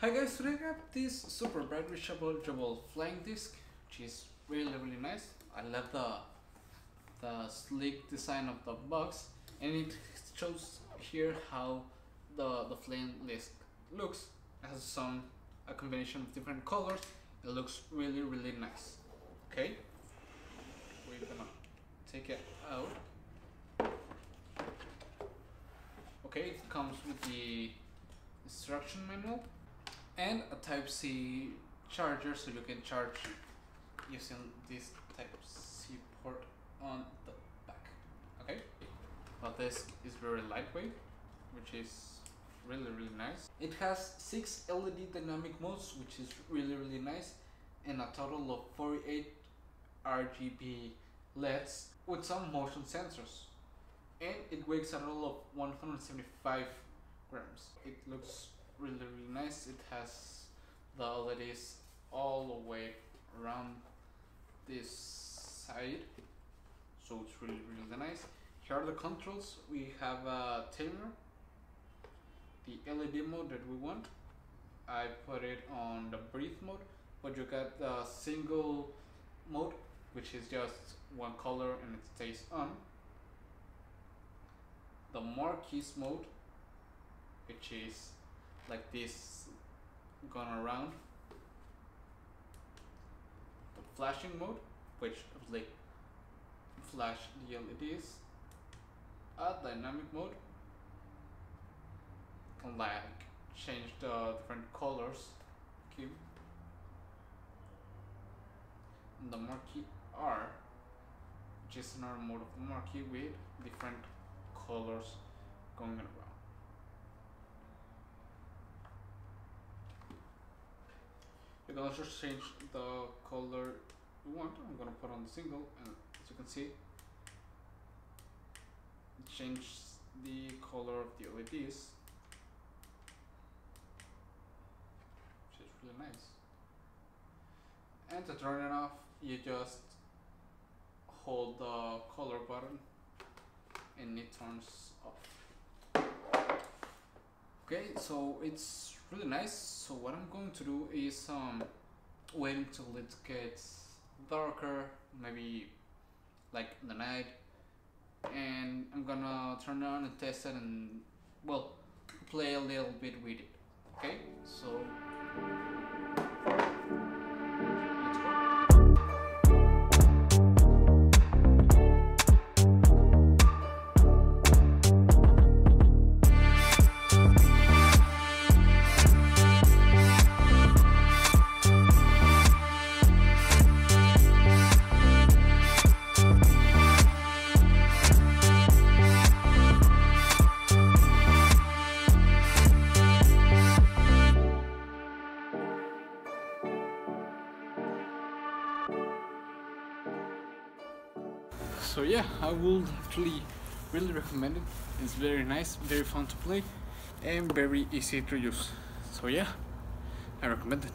Hi guys, today I have this super bright rechargeable flying disc, which is really really nice. I love the the sleek design of the box, and it shows here how the the flying disc looks. It has some a combination of different colors. It looks really really nice. Okay, we're gonna take it out. Okay, it comes with the instruction manual and a type C charger so you can charge using this type C port on the back okay? But this is very lightweight which is really really nice. It has six LED dynamic modes which is really really nice and a total of 48 RGB LEDs with some motion sensors. And it weighs a total of 175 grams. It looks really really nice. It has the LEDs all the way around this side, so it's really really nice. Here are the controls. We have a timer, the LED mode that we want. I put it on the breathe mode, but you got the single mode, which is just one color and it stays on the marquise mode which is like this going around. The flashing mode which like flash the LEDs a dynamic mode. Like change the different colors. Okay the marquee R is another mode of marquee with different colors going around. You can also change the color you want. I'm gonna put on the single and as you can see it changes the color of the LEDs which is really nice. And to turn it off you just hold the color button and it turns off okay so it's really nice. So what I'm going to do is um wait until it gets darker maybe like in the night. And I'm gonna turn on and test it and well play a little bit with it. Okay? So so yeah I would actually really recommend it. It's very nice very fun to play and very easy to use. So yeah I recommend it